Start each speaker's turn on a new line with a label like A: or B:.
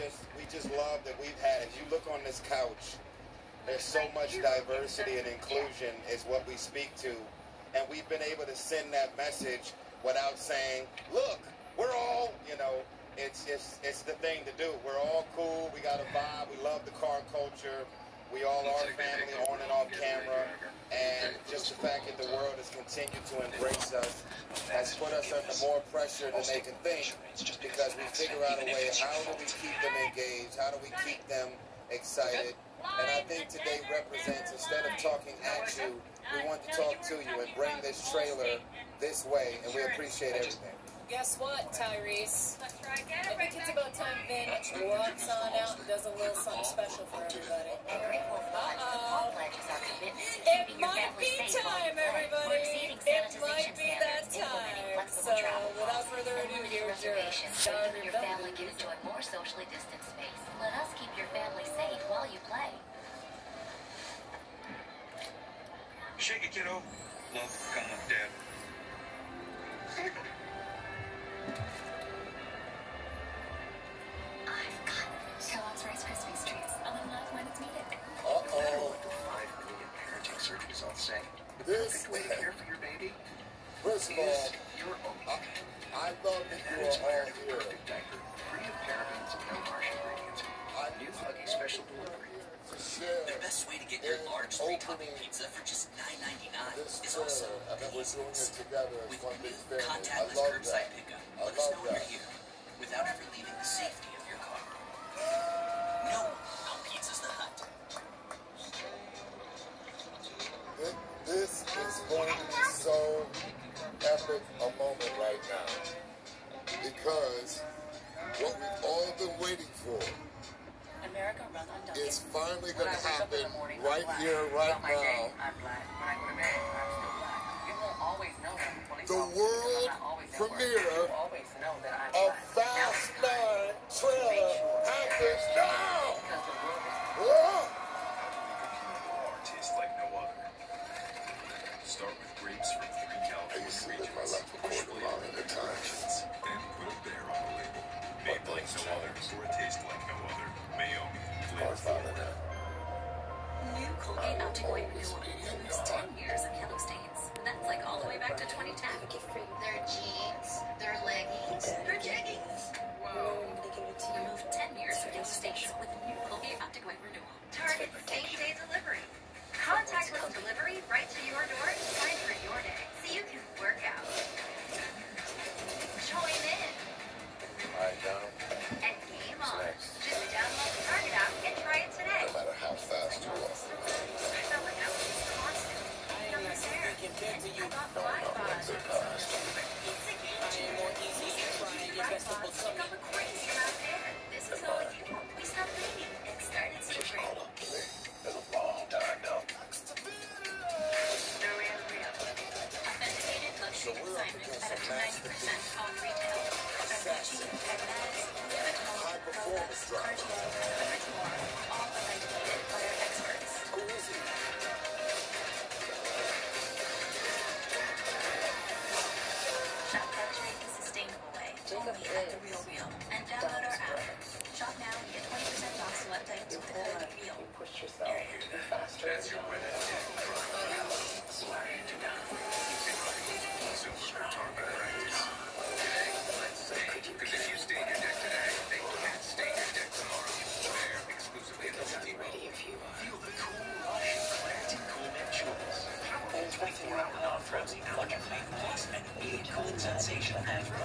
A: just we just love that we've had. If you look on this couch, there's so much diversity and inclusion is what we speak to, and we've been able to send that message without saying, "Look, we're all," you know. It's it's it's the thing to do. We're all cool. We got a vibe. We love the car culture. We all are family on and off camera. And just the fact that the world has continued to embrace us has put us under more pressure to make a thing because we figure out a way, how do we keep them engaged? How do we keep them excited? And I think today represents, instead of talking at you, we want to talk to you and bring this trailer this way, and we appreciate everything.
B: Guess what, Tyrese? I think it's about time Vin walks on out and does a little something special for everybody. Ado, here's your star
C: your family can enjoy more socially distanced space. Let us keep your family safe while you play.
D: Shake it, kiddo. Love, come with dad.
C: I've got Kellogg's Rice Krispies treats. A little love when it's needed.
A: Uh-oh.
D: Five million parenting surgeries all say. The perfect way to care for your baby
A: First of all,
D: is your own.
A: I, I love that you are all
D: the
A: here.
D: perfect diaper, free of parabens and no harsh ingredients. New Huggy special delivery.
E: The best way to get your large three-topping pizza for just $9.99 is also
A: and that we're doing it
E: easiest. With new
A: big family. I
E: contactless curbside pickup, let us know when you're here without ever leaving the safety of your car. No on Pizza's the Hut.
A: This is going to be so epic a moment right now. Because what we've all been waiting for
C: America
A: is finally going to
F: wake up in
A: happen
F: the
A: right here, right
F: Throughout my day,
A: now.
F: I'm black. When I go to bed, I'm still black. You won't always know that from police
A: The
F: officers
A: world
F: because I'm not always at work.
A: premiere
F: You always know that I'm
A: A
F: black.
A: Fast
F: Now it's time
A: 9
F: to
A: trailer
F: make sure
A: happens
F: that
A: now.
F: Because the world is
A: Whoa!
D: Noir tastes like no other. Start with grapes from three California
A: used to live
D: regions.
A: my life a quarter mile at a time.
D: directions, Then put a bear on the label. Made like no other, or a taste like no other. Meiomi. Flavor
A: Godfather
D: forward.
A: now.
C: New Colgate
A: I will
C: Optic White Renewal luxury
A: So we're up
C: consignment at up to 90% off retail.
A: Assassin. High performance driver.
C: All authenticated by our experts.
A: Who is he?
C: Shop luxury the sustainable way. Only at the Real Real. And download our app. Shop now and get 20% off select items with the code REAL.
F: push yourself faster.
D: That's your wedding 24-hour non-frozen allergen-free plus an immediate cooling sensation after